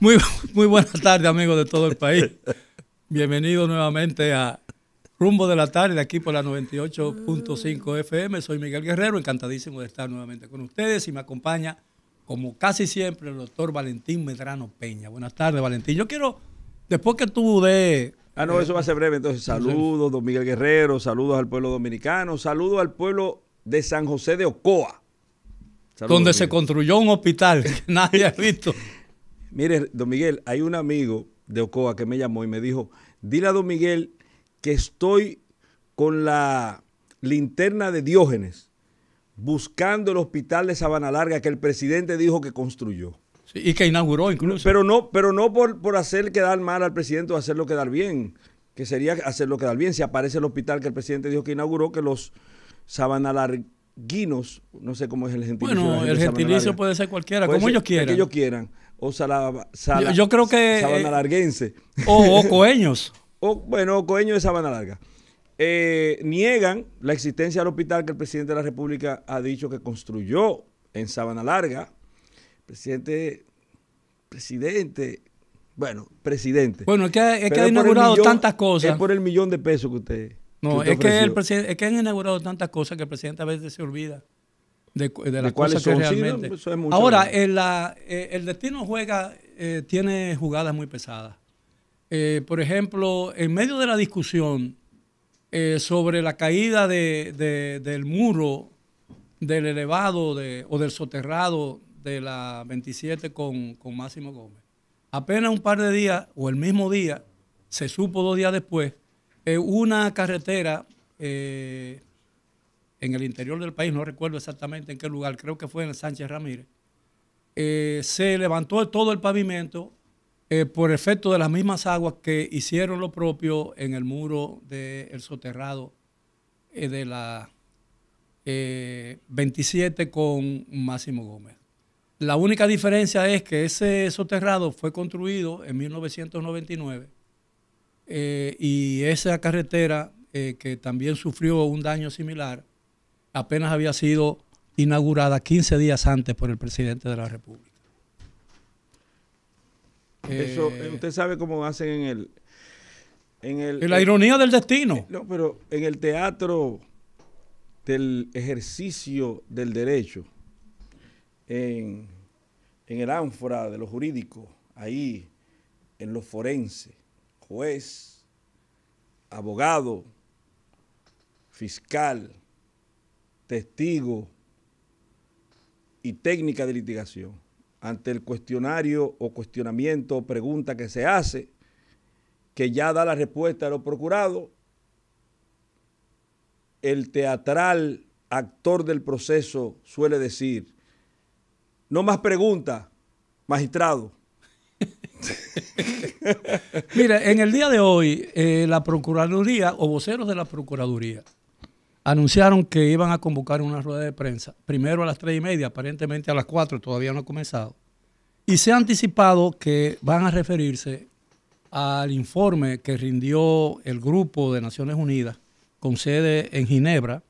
Muy, muy buenas tardes, amigos de todo el país. Bienvenidos nuevamente a Rumbo de la Tarde, aquí por la 98.5 FM. Soy Miguel Guerrero, encantadísimo de estar nuevamente con ustedes y me acompaña, como casi siempre, el doctor Valentín Medrano Peña. Buenas tardes, Valentín. Yo quiero, después que tú de... Ah, no, eso va a ser breve. Entonces, saludos, don Miguel Guerrero, saludos al pueblo dominicano, saludos al pueblo de San José de Ocoa. Saludos, donde se construyó un hospital que nadie ha visto. Mire, don Miguel, hay un amigo de Ocoa que me llamó y me dijo, dile a don Miguel que estoy con la linterna de Diógenes buscando el hospital de Sabana Larga que el presidente dijo que construyó. Sí, y que inauguró incluso. Pero no, pero no por, por hacer quedar mal al presidente o hacerlo quedar bien, que sería hacerlo quedar bien. Si aparece el hospital que el presidente dijo que inauguró, que los sabanalarguinos, no sé cómo es el gentilicio. Bueno, el gentilicio puede ser cualquiera, como ellos quieran. Que ellos quieran o sala, sala, yo, creo que Sabana eh, Larguense. O, Coeños. o, bueno, Coeños de Sabana Larga. Eh, niegan la existencia del hospital que el presidente de la República ha dicho que construyó en Sabana Larga. Presidente, presidente, bueno, presidente. Bueno, es que, es que ha inaugurado tantas cosas. Es por el millón de pesos que usted. No, es, que el presidente, es que han inaugurado tantas cosas que el presidente a veces se olvida de, de las cosas que realmente. Ahora, el, la, eh, el, destino juega, eh, tiene jugadas muy pesadas. Eh, por ejemplo, en medio de la discusión sobre la caída de, del muro del elevado de, o del soterrado de la 27 con, con Máximo Gómez, apenas un par de días o el mismo día, se supo dos días después, una carretera en el interior del país, no recuerdo exactamente en qué lugar, creo que fue en Sánchez Ramírez, eh, se levantó todo el pavimento eh, por efecto de las mismas aguas que hicieron lo propio en el muro del soterrado eh, de la 27 con Máximo Gómez. La única diferencia es que ese soterrado fue construido en 1999 y esa carretera que también sufrió un daño similar apenas había sido inaugurada 15 días antes por el presidente de la República. Eso, eh, usted sabe cómo hacen en el... En, el, la ironía del destino. Eh, no, pero en el teatro del ejercicio del derecho, en, en el ánfora de lo jurídico, ahí en lo forense, juez, abogado, fiscal, testigo y técnica de litigación ante el cuestionario o cuestionamiento o pregunta que se hace, que ya da la respuesta a los procurados, el teatral actor del proceso suele decir, no más preguntas, magistrado. Mira, en el día de hoy, eh, la Procuraduría o voceros de la Procuraduría anunciaron que iban a convocar una rueda de prensa, primero a las tres y media, aparentemente a las cuatro, todavía no ha comenzado. Y se ha anticipado que van a referirse al informe que rindió el grupo de Naciones Unidas con sede en Ginebra,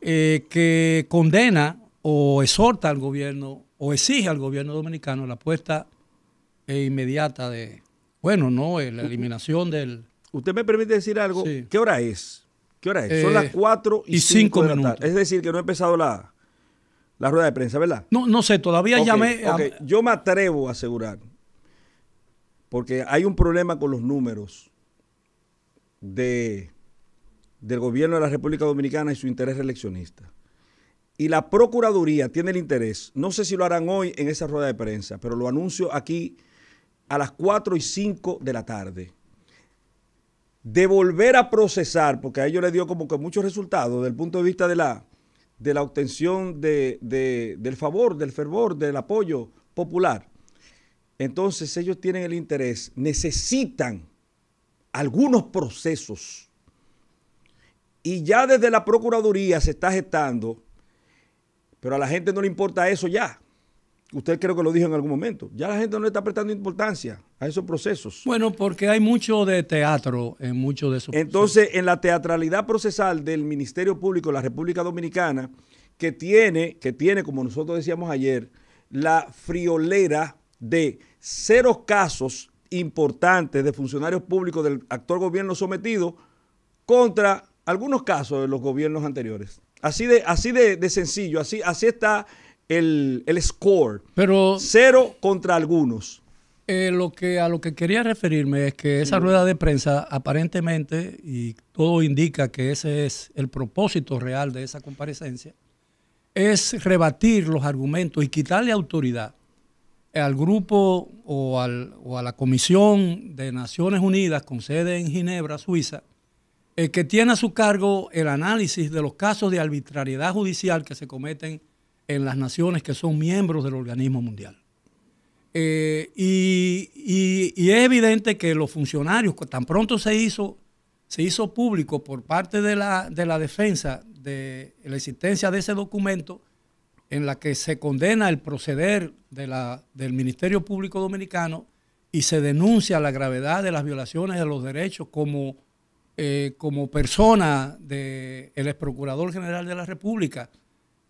eh, que condena o exhorta al gobierno o exige al gobierno dominicano la puesta e inmediata de, bueno, no, la eliminación del... ¿Usted me permite decir algo? ¿Qué hora es? ¿Qué hora es? Son las 4 y 5 minutos. Es decir, que no ha empezado la, la rueda de prensa, ¿verdad? No, no sé, todavía llamé. Yo me atrevo a asegurar, porque hay un problema con los números de, del gobierno de la República Dominicana y su interés reeleccionista. Y la Procuraduría tiene el interés, no sé si lo harán hoy en esa rueda de prensa, pero lo anuncio aquí a las 4 y 5 de la tarde de volver a procesar, porque a ellos les dio como que muchos resultados desde el punto de vista de la, de la obtención de, del favor, del fervor, del apoyo popular. Entonces ellos tienen el interés, necesitan algunos procesos. Y ya desde la Procuraduría se está gestando, pero a la gente no le importa eso ya. Usted creo que lo dijo en algún momento. Ya la gente no le está prestando importancia a esos procesos. Bueno, porque hay mucho de teatro en muchos de esos Entonces, en la teatralidad procesal del Ministerio Público de la República Dominicana, que tiene, que tiene, como nosotros decíamos ayer, la friolera de cero casos importantes de funcionarios públicos del actual gobierno sometido contra algunos casos de los gobiernos anteriores. Así de, así de, sencillo, así, así está el, score. Pero, Cero contra algunos. Eh, lo que, a lo que quería referirme es que esa rueda de prensa aparentemente, y todo indica que ese es el propósito real de esa comparecencia, es rebatir los argumentos y quitarle autoridad al grupo o, o a la Comisión de Naciones Unidas con sede en Ginebra, Suiza, eh, que tiene a su cargo el análisis de los casos de arbitrariedad judicial que se cometen en las naciones que son miembros del organismo mundial. Eh, y, es evidente que los funcionarios, tan pronto se hizo, se hizo público por parte de la, de la defensa de la existencia de ese documento, en la que se condena el proceder de la, del Ministerio Público Dominicano y se denuncia la gravedad de las violaciones de los derechos como eh, como persona del ex procurador general de la República,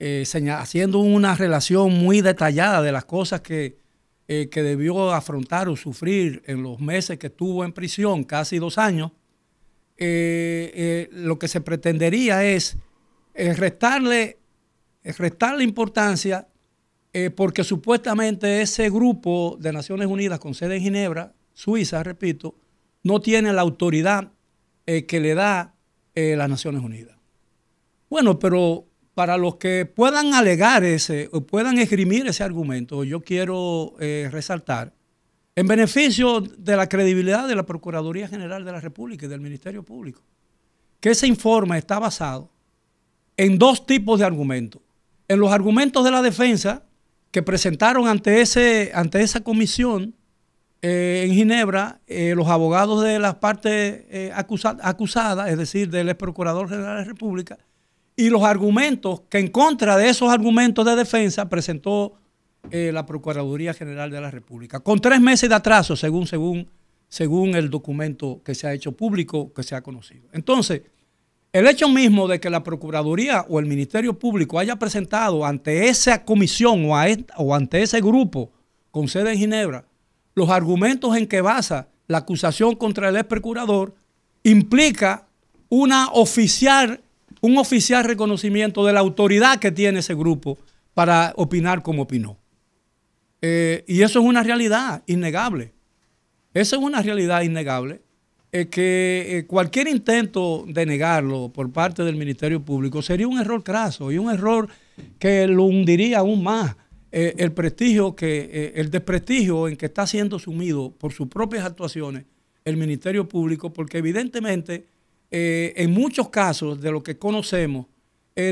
eh, haciendo una relación muy detallada de las cosas que, eh, que, debió afrontar o sufrir en los meses que estuvo en prisión, casi dos años, lo que se pretendería es restarle, restarle importancia porque supuestamente ese grupo de Naciones Unidas con sede en Ginebra, Suiza, repito, no tiene la autoridad eh, que le da eh, las Naciones Unidas. Bueno, pero para los que puedan alegar ese o puedan esgrimir ese argumento, yo quiero eh, resaltar, en beneficio de la credibilidad de la Procuraduría General de la República y del Ministerio Público, que ese informe está basado en dos tipos de argumentos. En los argumentos de la defensa que presentaron ante, ese, ante esa comisión eh, en Ginebra, eh, los abogados de las partes eh, acusadas, es decir, del ex procurador general de la República, y los argumentos que en contra de esos argumentos de defensa presentó la Procuraduría General de la República, con tres meses de atraso, según, según, según el documento que se ha hecho público, que se ha conocido. Entonces, el hecho mismo de que la Procuraduría o el Ministerio Público haya presentado ante esa comisión o, o ante ese grupo con sede en Ginebra los argumentos en que basa la acusación contra el ex procurador implica una oficial, un oficial reconocimiento de la autoridad que tiene ese grupo para opinar como opinó. Eh, y eso es una realidad innegable. Eso es una realidad innegable. Que eh, cualquier intento de negarlo por parte del Ministerio Público sería un error craso y un error que lo hundiría aún más eh, el prestigio que, el desprestigio en que está siendo sumido por sus propias actuaciones el Ministerio Público, porque evidentemente eh, en muchos casos de lo que conocemos,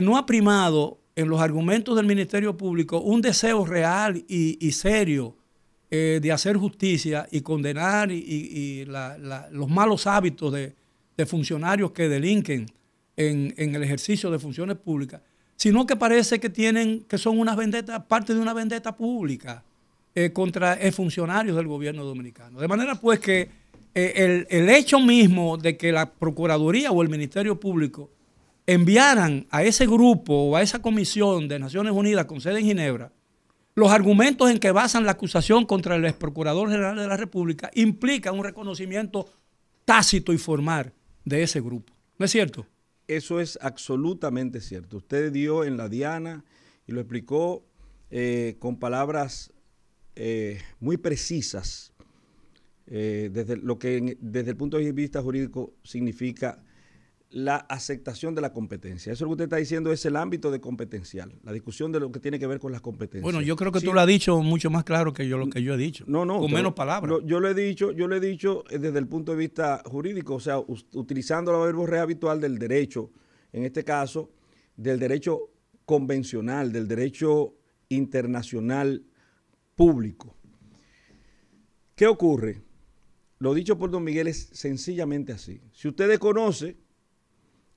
no ha primado en los argumentos del Ministerio Público un deseo real y, serio de hacer justicia y condenar y, los malos hábitos de, funcionarios que delinquen en, el ejercicio de funciones públicas sino que parece que tienen, que son una vendetta, parte de una vendetta pública eh, contra funcionarios del gobierno dominicano. De manera pues que eh, el, hecho mismo de que la Procuraduría o el Ministerio Público enviaran a ese grupo o a esa comisión de Naciones Unidas con sede en Ginebra los argumentos en que basan la acusación contra el ex procurador general de la República implica un reconocimiento tácito y formal de ese grupo. ¿No es cierto? Eso es absolutamente cierto. Usted dio en la Diana y lo explicó eh, con palabras eh, muy precisas eh, desde lo que desde el punto de vista jurídico significa la aceptación de la competencia. Eso es lo que usted está diciendo es el ámbito de competencial, la discusión de lo que tiene que ver con las competencias. Bueno, yo creo que tú lo has dicho mucho más claro que yo lo que yo he dicho. No, no. Con menos palabras. yo lo he dicho, yo lo he dicho eh, desde el punto de vista jurídico, o sea, utilizando la verborrea habitual del derecho, en este caso, del derecho convencional, del derecho internacional público. ¿Qué ocurre? Lo dicho por don Miguel es sencillamente así. Si usted desconoce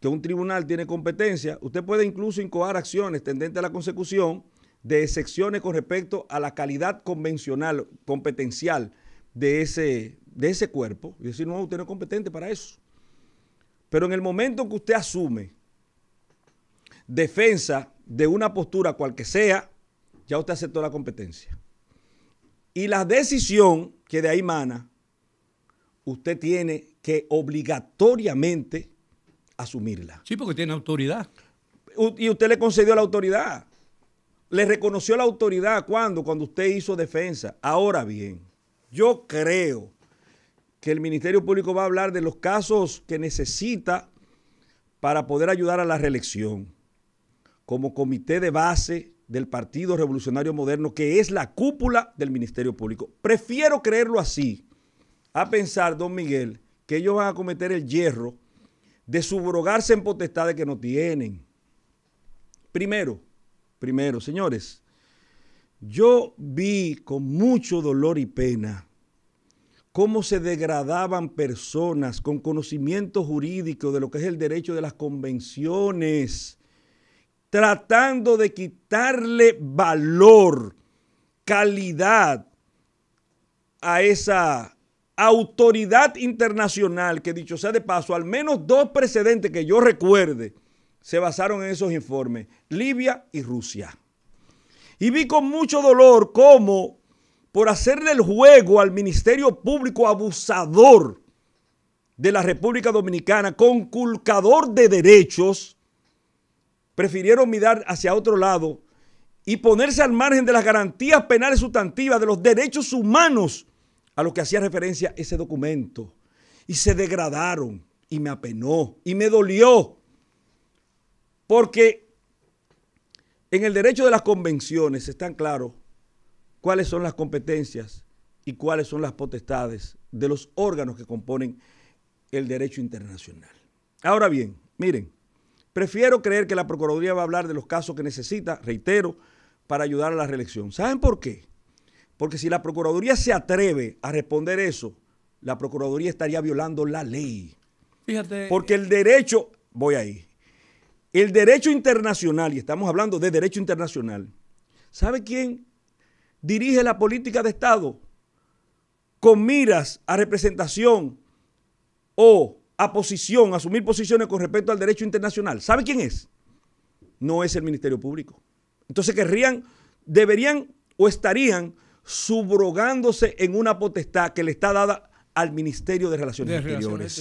que un tribunal tiene competencia, usted puede incluso incoar acciones tendentes a la consecución de excepciones con respecto a la calidad convencional, competencial de ese, de ese cuerpo y decir, no, usted no es competente para eso. Pero en el momento que usted asume defensa de una postura cual que sea, ya usted aceptó la competencia. Y la decisión que de ahí mana, usted tiene que obligatoriamente asumirla. Sí, porque tiene autoridad. Y usted le concedió la autoridad. Le reconoció la autoridad cuando, cuando usted hizo defensa. Ahora bien, yo creo que el Ministerio Público va a hablar de los casos que necesita para poder ayudar a la reelección, como comité de base del Partido Revolucionario Moderno, que es la cúpula del Ministerio Público. Prefiero creerlo así, a pensar, don Miguel, que ellos van a cometer el hierro de subrogarse en potestades que no tienen. Primero, primero, señores, yo vi con mucho dolor y pena cómo se degradaban personas con conocimiento jurídico de lo que es el derecho de las convenciones, tratando de quitarle valor, calidad a esa autoridad internacional que dicho sea de paso, al menos dos precedentes que yo recuerde, se basaron en esos informes, Libia y Rusia. Y vi con mucho dolor cómo, por hacerle el juego al Ministerio Público abusador de la República Dominicana, conculcador de derechos, prefirieron mirar hacia otro lado y ponerse al margen de las garantías penales sustantivas de los derechos humanos a lo que hacía referencia ese documento. Y se degradaron y me apenó y me dolió. Porque en el derecho de las convenciones están claros cuáles son las competencias y cuáles son las potestades de los órganos que componen el derecho internacional. Ahora bien, miren, prefiero creer que la Procuraduría va a hablar de los casos que necesita, reitero, para ayudar a la reelección. ¿Saben por qué? Porque si la Procuraduría se atreve a responder eso, la Procuraduría estaría violando la ley. Fíjate. Porque el derecho, voy ahí, el derecho internacional, y estamos hablando de derecho internacional, ¿sabe quién dirige la política de Estado? Con miras a representación o a posición, asumir posiciones con respecto al derecho internacional. ¿Sabe quién es? No es el Ministerio Público. Entonces querrían, deberían o estarían subrogándose en una potestad que le está dada al Ministerio de Relaciones, Exteriores.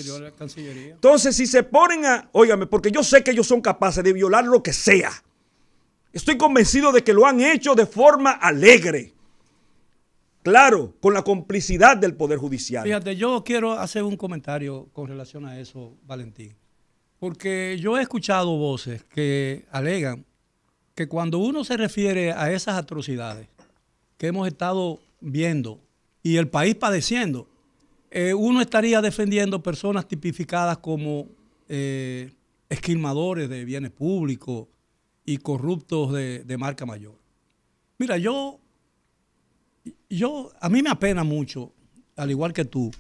Entonces, si se ponen a, óigame, porque yo sé que ellos son capaces de violar lo que sea. Estoy convencido de que lo han hecho de forma alegre. Claro, con la complicidad del Poder Judicial. Fíjate, yo quiero hacer un comentario con relación a eso, Valentín. Porque yo he escuchado voces que alegan que cuando uno se refiere a esas atrocidades, que hemos estado viendo y el país padeciendo, eh, uno estaría defendiendo personas tipificadas como eh, esquilmadores de bienes públicos y corruptos de, marca mayor. Mira, yo, yo, a mí me apena mucho, al igual que tú,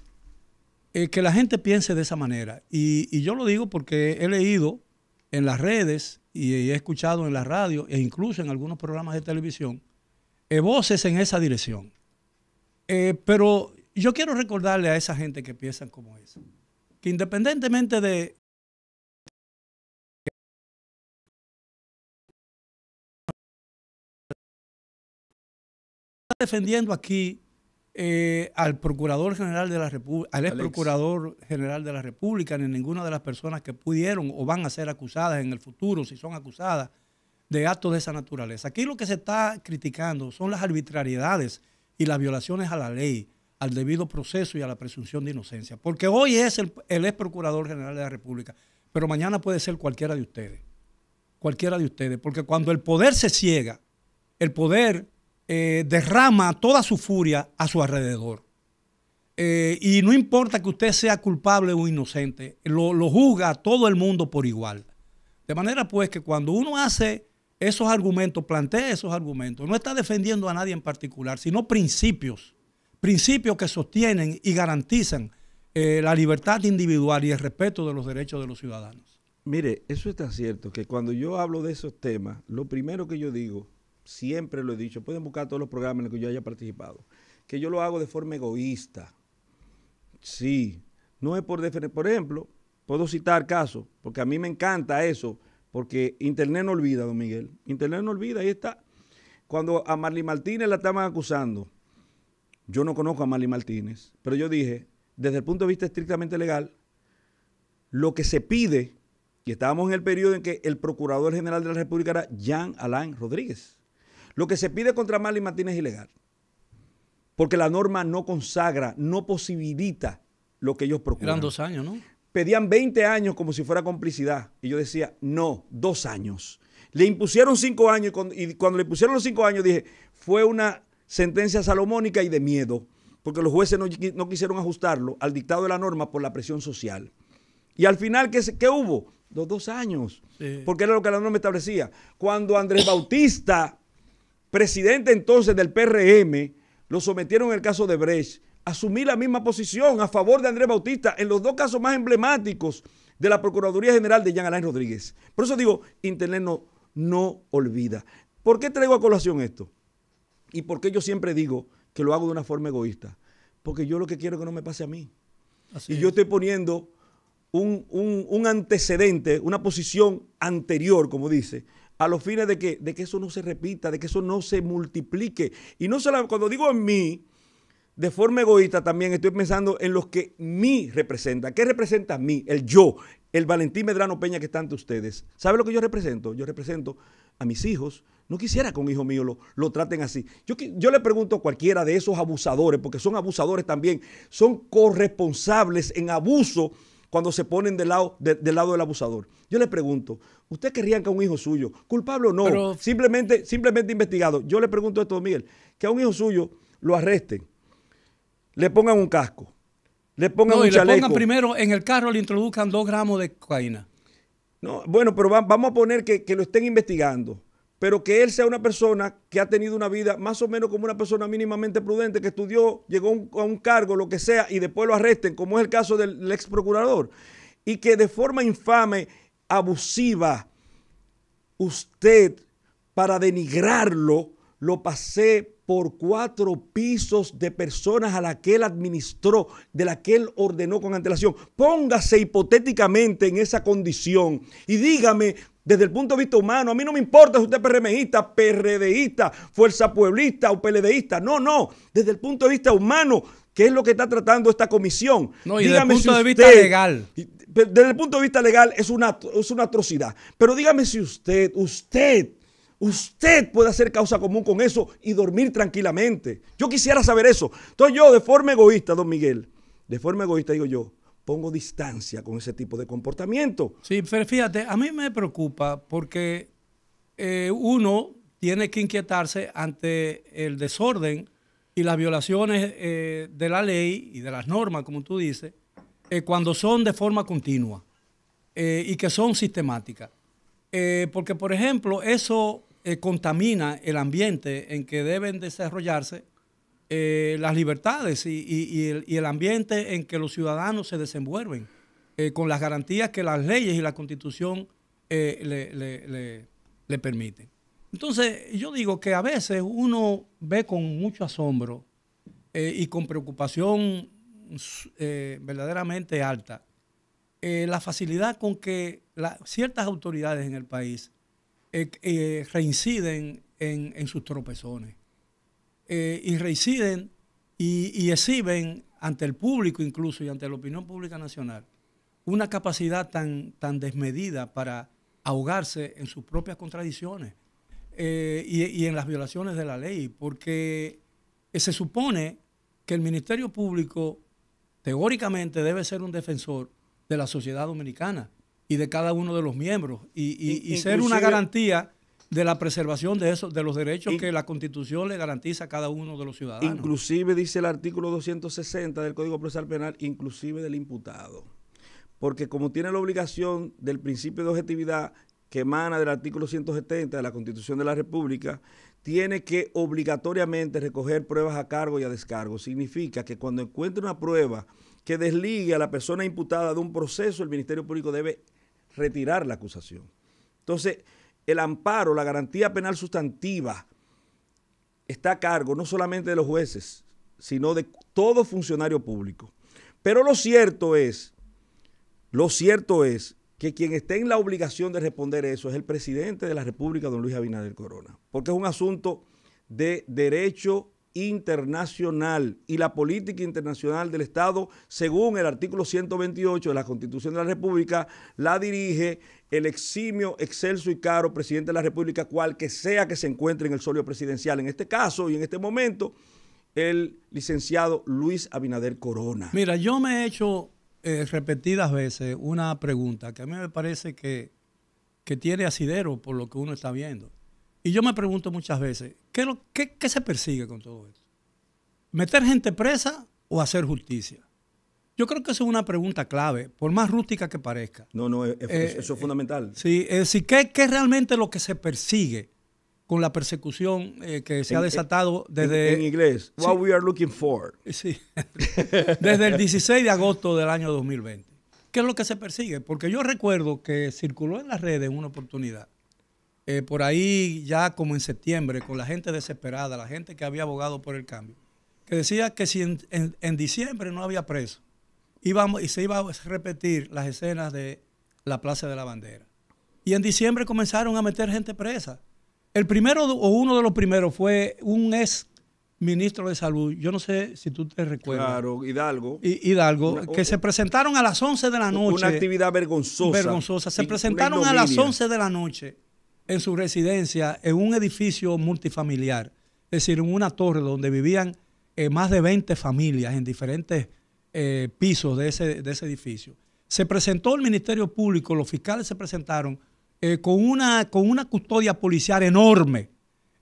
eh, que la gente piense de esa manera. Y, y, yo lo digo porque he leído en las redes y he escuchado en la radio e incluso en algunos programas de televisión eh, voces en esa dirección. Eh, pero yo quiero recordarle a esa gente que piensan como eso, que independientemente de defendiendo aquí eh, al procurador general de la república, al ex procurador general de la república, ni ninguna de las personas que pudieron o van a ser acusadas en el futuro, si son acusadas, de actos de esa naturaleza. Aquí lo que se está criticando son las arbitrariedades y las violaciones a la ley, al debido proceso y a la presunción de inocencia. Porque hoy es el, ex procurador general de la República, pero mañana puede ser cualquiera de ustedes. Cualquiera de ustedes. Porque cuando el poder se ciega, el poder eh, derrama toda su furia a su alrededor. Eh, y no importa que usted sea culpable o inocente, lo, lo juzga todo el mundo por igual. De manera pues que cuando uno hace esos argumentos, plantea esos argumentos. No está defendiendo a nadie en particular, sino principios, principios que sostienen y garantizan eh, la libertad individual y el respeto de los derechos de los ciudadanos. Mire, eso es tan cierto que cuando yo hablo de esos temas, lo primero que yo digo, siempre lo he dicho, pueden buscar todos los programas en los que yo haya participado, que yo lo hago de forma egoísta. Sí, no es por defender. Por ejemplo, puedo citar casos, porque a mí me encanta eso porque Internet no olvida, don Miguel. Internet no olvida, ahí está. Cuando a Marley Martínez la estaban acusando yo no conozco a Mali Martínez, pero yo dije, desde el punto de vista estrictamente legal, lo que se pide, y estábamos en el periodo en que el Procurador General de la República era Jean Alain Rodríguez, lo que se pide contra Mali Martínez es ilegal, porque la norma no consagra, no posibilita lo que ellos procuran. Eran dos años, ¿no? Pedían 20 años como si fuera complicidad, y yo decía, no, dos años. Le impusieron cinco años y cuando, y cuando le pusieron los cinco años dije, fue una sentencia salomónica y de miedo, porque los jueces no, quisieron ajustarlo al dictado de la norma por la presión social. Y al final, ¿qué, qué hubo? Los dos años, porque era lo que la norma establecía. Cuando Andrés Bautista, presidente entonces del PRM, lo sometieron en el caso de Brecht, asumí la misma posición a favor de Andrés Bautista en los dos casos más emblemáticos de la Procuraduría General de Jean Alain Rodríguez. Por eso digo, Internet no, no olvida. ¿Por qué traigo a colación esto? ¿Y por qué yo siempre digo que lo hago de una forma egoísta? Porque yo lo que quiero es que no me pase a mí. y yo estoy poniendo un, antecedente, una posición anterior, como dice, a los fines de que, de que eso no se repita, de que eso no se multiplique. Y no solo cuando digo en mí, de forma egoísta también estoy pensando en los que mí representa. ¿Qué representa a mí? El yo, el Valentín Medrano Peña que está ante ustedes. ¿Sabe lo que yo represento? Yo represento a mis hijos, no quisiera que un hijo mío lo, lo traten así. Yo, yo, le pregunto a cualquiera de esos abusadores, porque son abusadores también, son corresponsables en abuso cuando se ponen del lado, del lado del abusador. Yo le pregunto, ¿usted querría que a un hijo suyo, culpable o no, simplemente, simplemente investigado? Yo le pregunto esto, Miguel, que a un hijo suyo lo arresten, le pongan un casco, le pongan un y Le pongan primero en el carro, le introduzcan dos gramos de cocaína. No, bueno, pero vamos a poner que, que lo estén investigando pero que él sea una persona que ha tenido una vida más o menos como una persona mínimamente prudente, que estudió, llegó a un cargo, lo que sea, y después lo arresten, como es el caso del ex procurador, y que de forma infame, abusiva, usted, para denigrarlo, lo pasé por cuatro pisos de personas a las que él administró, de las que él ordenó con antelación. Póngase hipotéticamente en esa condición y dígame desde el punto de vista humano, a mí no me importa si usted es PRMista, PRDista, Fuerza Pueblista o PLDista. No, no. Desde el punto de vista humano, ¿qué es lo que está tratando esta comisión? No, y desde el punto de vista legal. Desde el punto de vista legal es una, es una atrocidad. Pero dígame si usted, usted, usted puede hacer causa común con eso y dormir tranquilamente. Yo quisiera saber eso. Entonces yo, de forma egoísta, don Miguel, de forma egoísta digo yo, pongo distancia con ese tipo de comportamiento. Sí, pero fíjate, a mí me preocupa porque eh, uno tiene que inquietarse ante el desorden y las violaciones eh, de la ley y de las normas, como tú dices, eh, cuando son de forma continua y que son sistemáticas. porque, por ejemplo, eso contamina el ambiente en que deben desarrollarse eh, las libertades y, el, ambiente en que los ciudadanos se desenvuelven, eh, con las garantías que las leyes y la constitución eh, le, permiten. Entonces, yo digo que a veces uno ve con mucho asombro y con preocupación verdaderamente alta la facilidad con que ciertas autoridades en el país reinciden en sus tropezones. Eh, y reinciden y, exhiben ante el público incluso y ante la opinión pública nacional una capacidad tan, tan desmedida para ahogarse en sus propias contradicciones eh, y, en las violaciones de la ley, porque se supone que el Ministerio Público teóricamente debe ser un defensor de la sociedad dominicana y de cada uno de los miembros y, y ser una garantía de la preservación de esos, de los derechos que la Constitución le garantiza a cada uno de los ciudadanos. Inclusive dice el artículo 260 del Código Procesal Penal, inclusive del imputado. Porque como tiene la obligación del principio de objetividad que emana del artículo 170 de la Constitución de la República, tiene que obligatoriamente recoger pruebas a cargo y a descargo. Significa que cuando encuentre una prueba que desligue a la persona imputada de un proceso, el Ministerio Público debe retirar la acusación. Entonces, el amparo, la garantía penal sustantiva, está a cargo no solamente de los jueces, sino de todo funcionario público. Pero lo cierto es, lo cierto es que quien esté en la obligación de responder eso es el presidente de la República, don Luis Abinader Corona, porque es un asunto de derecho internacional y la política internacional del Estado, según el artículo 128 de la Constitución de la República, la dirige el eximio, excelso y caro presidente de la República, cual que sea que se encuentre en el solio presidencial. En este caso y en este momento, el licenciado Luis Abinader Corona. Mira, yo me he hecho eh, repetidas veces una pregunta que a mí me parece que, que tiene asidero por lo que uno está viendo. Y yo me pregunto muchas veces, ¿qué, lo, qué, qué se persigue con todo esto? ¿Meter gente presa o hacer justicia? Yo creo que eso es una pregunta clave, por más rústica que parezca. No, no, es, eh, eso es fundamental. Sí, es decir, ¿qué, ¿qué, es realmente lo que se persigue con la persecución eh, que se en, ha desatado desde... En, en inglés, what we are looking for. Sí, desde el 16 de agosto del año 2020. ¿Qué es lo que se persigue? Porque yo recuerdo que circuló en las redes en una oportunidad eh, por ahí ya como en septiembre, con la gente desesperada, la gente que había abogado por el cambio, que decía que si en, en, en diciembre no había preso, íbamos, y se iba a repetir las escenas de la Plaza de la Bandera. Y en diciembre comenzaron a meter gente presa. El primero o uno de los primeros fue un ex ministro de salud, yo no sé si tú te recuerdas. Claro, Hidalgo. Hidalgo, una, que se presentaron a las 11 de la noche. Una actividad vergonzosa. Vergonzosa. Se presentaron a las 11 de la noche en su residencia en un edificio multifamiliar, es decir, en una torre donde vivían eh, más de 20 familias en diferentes eh, pisos de ese, de ese, edificio. Se presentó el Ministerio Público, los fiscales se presentaron eh, con, una, con una custodia policial enorme.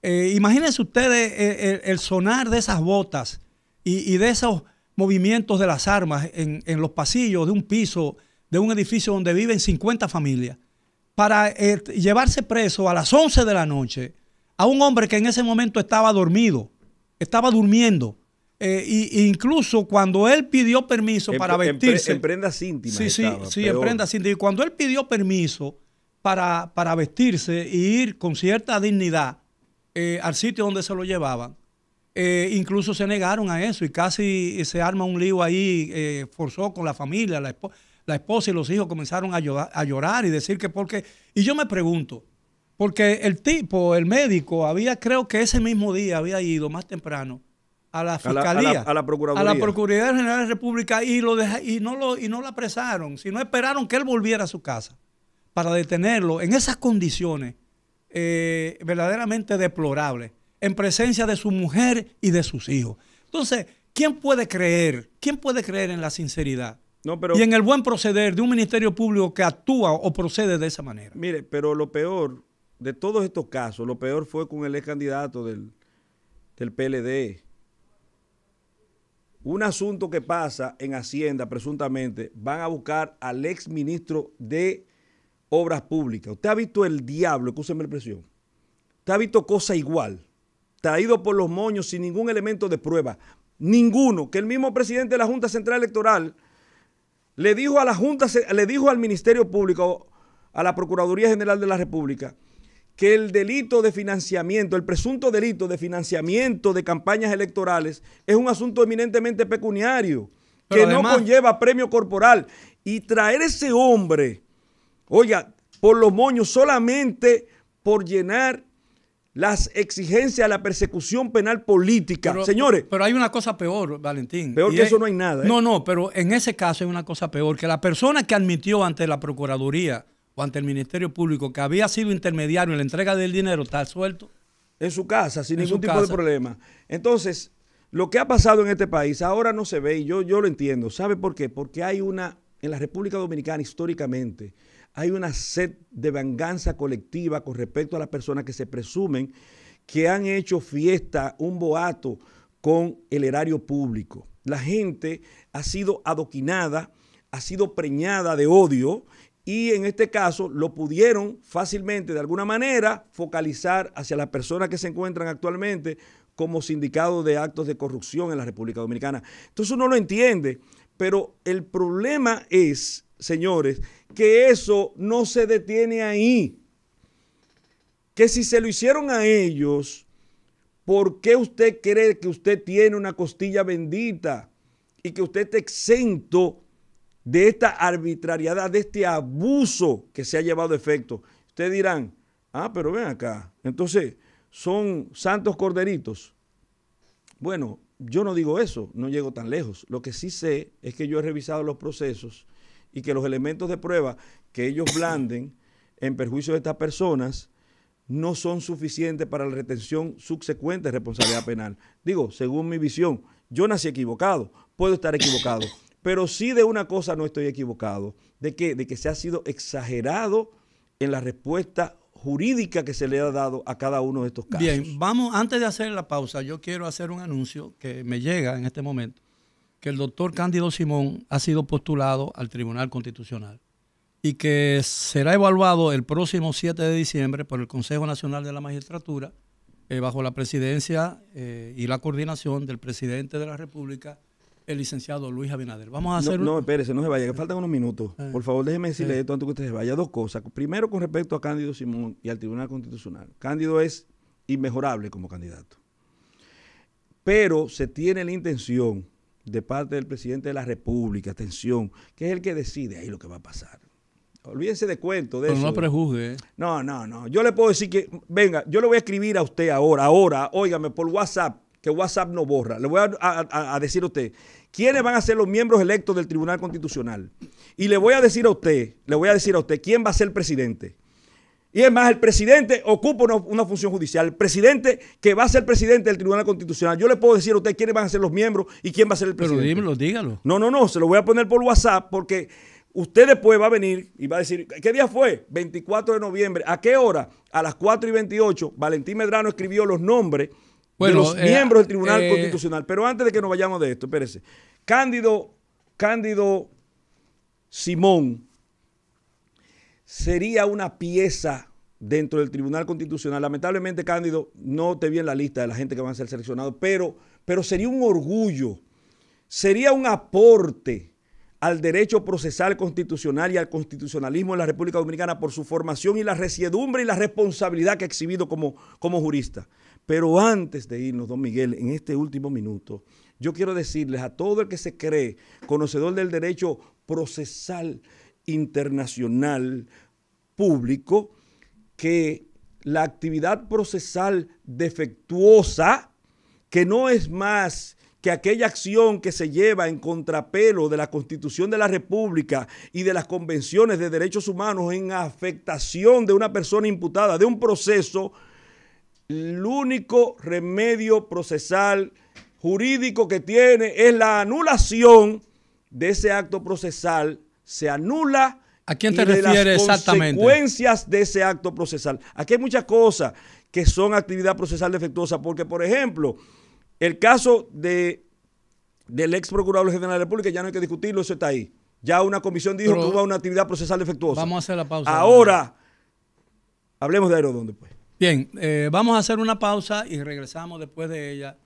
Imagínense ustedes el, el, sonar de esas botas y, y, de esos movimientos de las armas en, en los pasillos de un piso, de un edificio donde viven 50 familias para eh, llevarse preso a las 11 de la noche a un hombre que en ese momento estaba dormido, estaba durmiendo. Eh, y, incluso cuando él pidió permiso para vestirse. En, en prendas íntimas. Sí, sí, estaba, sí, en prendas íntimas. Y cuando él pidió permiso para, para vestirse y ir con cierta dignidad eh, al sitio donde se lo llevaban, eh, incluso se negaron a eso y casi se arma un lío ahí, forzó con la familia, la esposa la esposa y los hijos comenzaron a llorar, a llorar, y decir que porque... Y yo me pregunto, porque el tipo, el médico, había, creo que ese mismo día había ido más temprano a la fiscalía, a la, a la, a la Procuraduría, a la Procuraduría General de la República y, lo deja, y, no lo, y no lo apresaron, sino esperaron que él volviera a su casa para detenerlo en esas condiciones eh, verdaderamente deplorables, en presencia de su mujer y de sus hijos. Entonces, ¿quién puede creer? ¿Quién puede creer en la sinceridad? No, pero, y en el buen proceder de un ministerio público que actúa o procede de esa manera. Mire, pero lo peor de todos estos casos, lo peor fue con el ex candidato del, del PLD. Un asunto que pasa en Hacienda, presuntamente, van a buscar al ex ministro de Obras Públicas. Usted ha visto el diablo, escúcheme la expresión. Usted ha visto cosa igual, traído por los moños sin ningún elemento de prueba. Ninguno, que el mismo presidente de la Junta Central Electoral le dijo a la Junta, le dijo al Ministerio Público, a la Procuraduría General de la República, que el delito de financiamiento, el presunto delito de financiamiento de campañas electorales es un asunto eminentemente pecuniario, Pero que además, no conlleva premio corporal. Y traer ese hombre, oiga, por los moños, solamente por llenar las exigencias la persecución penal política. Pero, Señores. Pero hay una cosa peor, Valentín. Peor que es, eso no hay nada. ¿eh? No, no, pero en ese caso hay una cosa peor, que la persona que admitió ante la Procuraduría o ante el Ministerio Público que había sido intermediario en la entrega del dinero está suelto. En su casa, sin en ningún tipo casa. de problema. Entonces, lo que ha pasado en este país ahora no se ve y yo, yo lo entiendo. ¿Sabe por qué? Porque hay una, en la República Dominicana históricamente, hay una sed de venganza colectiva con respecto a las personas que se presumen que han hecho fiesta, un boato con el erario público. La gente ha sido adoquinada, ha sido preñada de odio y en este caso lo pudieron fácilmente, de alguna manera, focalizar hacia las personas que se encuentran actualmente como sindicados de actos de corrupción en la República Dominicana. Entonces uno lo entiende, pero el problema es, señores, que eso no se detiene ahí. Que si se lo hicieron a ellos, ¿por qué usted cree que usted tiene una costilla bendita y que usted está exento de esta arbitrariedad, de este abuso que se ha llevado a efecto? Ustedes dirán, ah, pero ven acá, entonces son santos corderitos. Bueno, yo no digo eso, no llego tan lejos. Lo que sí sé es que yo he revisado los procesos y que los elementos de prueba que ellos blanden en perjuicio de estas personas no son suficientes para la retención subsecuente de responsabilidad penal. Digo, según mi visión, yo nací equivocado, puedo estar equivocado, pero sí de una cosa no estoy equivocado, de que, de que se ha sido exagerado en la respuesta jurídica que se le ha dado a cada uno de estos casos. Bien, vamos, antes de hacer la pausa, yo quiero hacer un anuncio que me llega en este momento, que el doctor Cándido Simón ha sido postulado al Tribunal Constitucional y que será evaluado el próximo 7 de diciembre por el Consejo Nacional de la Magistratura, eh, bajo la presidencia eh, y la coordinación del presidente de la República, el licenciado Luis Abinader. Vamos a hacer... No, no espérese, no se vaya, que faltan unos minutos. Eh. Por favor, déjeme decirle esto antes que usted se vaya. Dos cosas. Primero, con respecto a Cándido Simón y al Tribunal Constitucional. Cándido es inmejorable como candidato. Pero se tiene la intención de parte del presidente de la República, atención, que es el que decide ahí lo que va a pasar. Olvídense de cuento de Pero eso. no prejuzgue. No, no, no. Yo le puedo decir que, venga, yo le voy a escribir a usted ahora, ahora, óigame, por WhatsApp, que WhatsApp no borra. Le voy a, a, decir a usted quiénes van a ser los miembros electos del Tribunal Constitucional. Y le voy a decir a usted, le voy a decir a usted quién va a ser el presidente. Y es más, el presidente ocupa una, una, función judicial. El presidente que va a ser presidente del Tribunal Constitucional. Yo le puedo decir a usted quiénes van a ser los miembros y quién va a ser el presidente. Pero dímelo, dígalo. No, no, no, se lo voy a poner por WhatsApp porque Usted después va a venir y va a decir, ¿qué día fue? 24 de noviembre. ¿A qué hora? A las 4 y 28. Valentín Medrano escribió los nombres de los eh, miembros del Tribunal eh, Constitucional. Pero antes de que nos vayamos de esto, espérese. Cándido, Cándido Simón sería una pieza dentro del Tribunal Constitucional. Lamentablemente, Cándido, no te vi en la lista de la gente que van a ser seleccionados, pero, pero sería un orgullo, sería un aporte al derecho procesal constitucional y al constitucionalismo en la República Dominicana por su formación y la resiedumbre y la responsabilidad que ha exhibido como, como jurista. Pero antes de irnos, don Miguel, en este último minuto, yo quiero decirles a todo el que se cree conocedor del derecho procesal internacional público que la actividad procesal defectuosa, que no es más que aquella acción que se lleva en contrapelo de la Constitución de la República y de las convenciones de derechos humanos en afectación de una persona imputada de un proceso, el único remedio procesal jurídico que tiene es la anulación de ese acto procesal. Se anula. ¿A quién te refieres exactamente? consecuencias de ese acto procesal. Aquí hay muchas cosas que son actividad procesal defectuosa, porque, por ejemplo, el caso de, del ex procurador general de la República ya no hay que discutirlo, eso está ahí. Ya una comisión dijo que hubo una actividad procesal defectuosa. Vamos a hacer la pausa. Ahora, hablemos de Aerodón después. Bien, eh, vamos a hacer una pausa y regresamos después de ella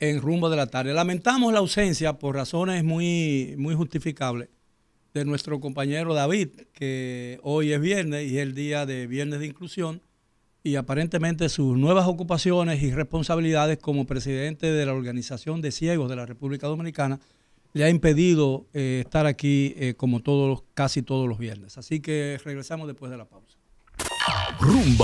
en rumbo de la tarde. Lamentamos la ausencia por razones muy, muy justificables de nuestro compañero David, que hoy es viernes y es el día de viernes de inclusión y aparentemente sus nuevas ocupaciones y responsabilidades como presidente de la Organización de Ciegos de la República Dominicana le ha impedido eh, estar aquí eh, como todos casi todos los viernes. Así que regresamos después de la pausa. Rumba.